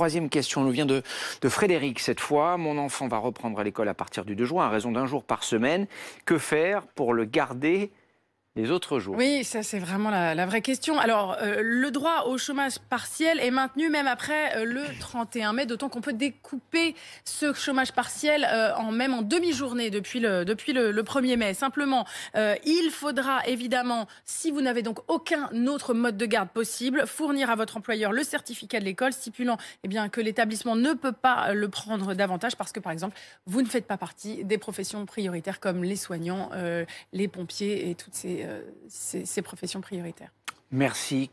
troisième question nous vient de, de Frédéric cette fois. Mon enfant va reprendre l'école à partir du 2 juin à raison d'un jour par semaine. Que faire pour le garder les autres jours Oui, ça c'est vraiment la, vraie question. Alors, euh, le droit au chômage partiel est maintenu même après euh, le 31 mai, d'autant qu'on peut découper ce chômage partiel euh, en même en demi-journée depuis le, depuis le, 1er mai. Simplement, il faudra évidemment, si vous n'avez donc aucun autre mode de garde possible, fournir à votre employeur le certificat de l'école stipulant eh bien, que l'établissement ne peut pas le prendre davantage parce que, par exemple, vous ne faites pas partie des professions prioritaires comme les soignants, les pompiers et toutes ces euh, ces, professions prioritaires. Merci.